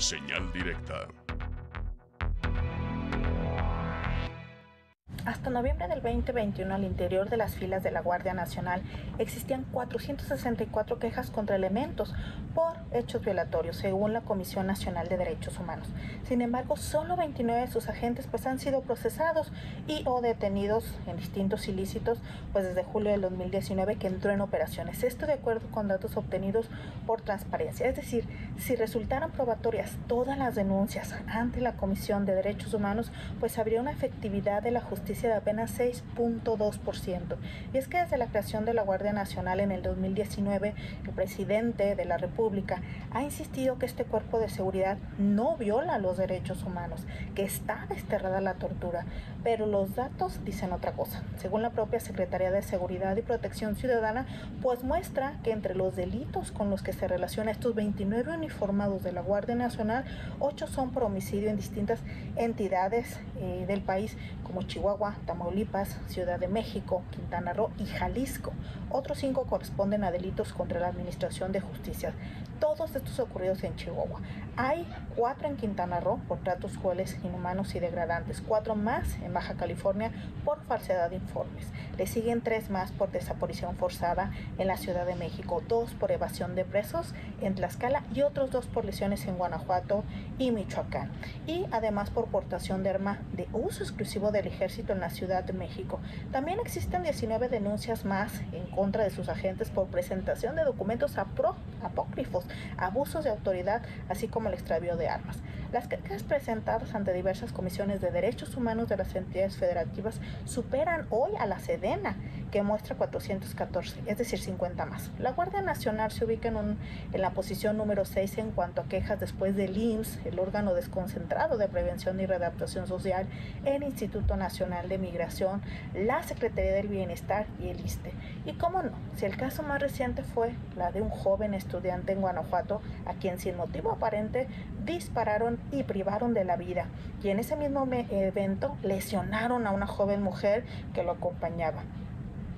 Señal directa Hasta noviembre del 2021 al interior de las filas de la Guardia Nacional existían 464 quejas contra elementos por hechos violatorios, según la Comisión Nacional de Derechos Humanos. Sin embargo, solo 29 de sus agentes pues, han sido procesados y o detenidos en distintos ilícitos pues, desde julio del 2019 que entró en operaciones. Esto de acuerdo con datos obtenidos por transparencia. Es decir, si resultaran probatorias todas las denuncias ante la Comisión de Derechos Humanos, pues habría una efectividad de la justicia de apenas 6.2%. Y es que desde la creación de la Guardia Nacional en el 2019, el presidente de la República ha insistido que este cuerpo de seguridad no viola los derechos humanos, que está desterrada la tortura, pero los datos dicen otra cosa. Según la propia Secretaría de Seguridad y Protección Ciudadana, pues muestra que entre los delitos con los que se relaciona estos 29 uniformados de la Guardia Nacional, 8 son por homicidio en distintas entidades eh, del país como Chihuahua, Tamaulipas, Ciudad de México, Quintana Roo y Jalisco. Otros cinco corresponden a delitos contra la Administración de Justicia. Todos estos ocurridos en Chihuahua. Hay cuatro en Quintana Roo por tratos crueles, inhumanos y degradantes. Cuatro más en Baja California por falsedad de informes. Le siguen tres más por desaparición forzada en la Ciudad de México, dos por evasión de presos en Tlaxcala y otros dos por lesiones en Guanajuato y Michoacán. Y además por portación de arma de uso exclusivo del ejército en la Ciudad de México. También existen 19 denuncias más en contra de sus agentes por presentación de documentos apócrifos, abusos de autoridad, así como el extravío de armas. Las quejas presentadas ante diversas comisiones de derechos humanos de las entidades federativas superan hoy a la Sedena, que muestra 414, es decir, 50 más. La Guardia Nacional se ubica en, en la posición número 6 en cuanto a quejas después del IMSS, el órgano desconcentrado de prevención y readaptación social, el Instituto Nacional de Migración, la Secretaría del Bienestar y el ISTE. Y cómo no, si el caso más reciente fue la de un joven estudiante en Guanajuato a quien sin motivo aparente dispararon y privaron de la vida. Y en ese mismo evento lesionaron a una joven mujer que lo acompañaba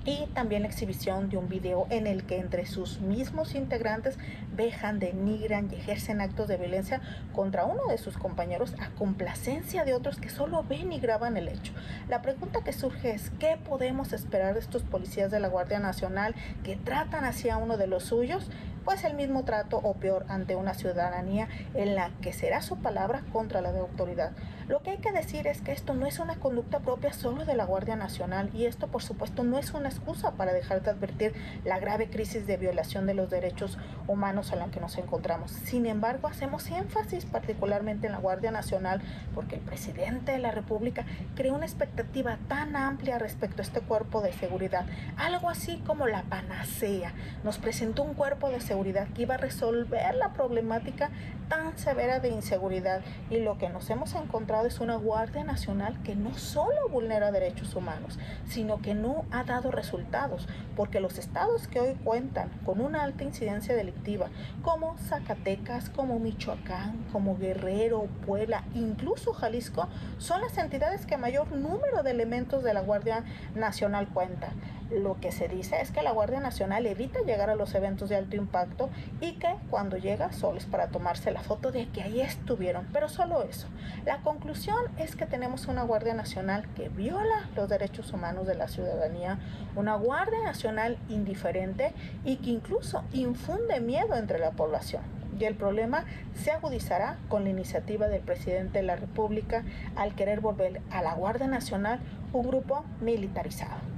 y también la exhibición de un video en el que entre sus mismos integrantes vejan, denigran y ejercen actos de violencia contra uno de sus compañeros a complacencia de otros que solo ven y graban el hecho. La pregunta que surge es, ¿qué podemos esperar de estos policías de la Guardia Nacional que tratan así a uno de los suyos? Pues el mismo trato o peor ante una ciudadanía en la que será su palabra contra la de autoridad. Lo que hay que decir es que esto no es una conducta propia solo de la Guardia Nacional y esto por supuesto no es una excusa para dejar de advertir la grave crisis de violación de los derechos humanos en la que nos encontramos. Sin embargo, hacemos énfasis particularmente en la Guardia Nacional porque el presidente de la República creó una expectativa tan amplia respecto a este cuerpo de seguridad, algo así como la panacea. Nos presentó un cuerpo de seguridad seguridad que iba a resolver la problemática tan severa de inseguridad y lo que nos hemos encontrado es una Guardia Nacional que no solo vulnera derechos humanos, sino que no ha dado resultados, porque los estados que hoy cuentan con una alta incidencia delictiva, como Zacatecas, como Michoacán, como Guerrero, Puebla, incluso Jalisco, son las entidades que mayor número de elementos de la Guardia Nacional cuentan. Lo que se dice es que la Guardia Nacional evita llegar a los eventos de alto impacto y que cuando llega solo es para tomarse la foto de que ahí estuvieron, pero solo eso. La conclusión es que tenemos una Guardia Nacional que viola los derechos humanos de la ciudadanía, una Guardia Nacional indiferente y que incluso infunde miedo entre la población y el problema se agudizará con la iniciativa del presidente de la República al querer volver a la Guardia Nacional un grupo militarizado.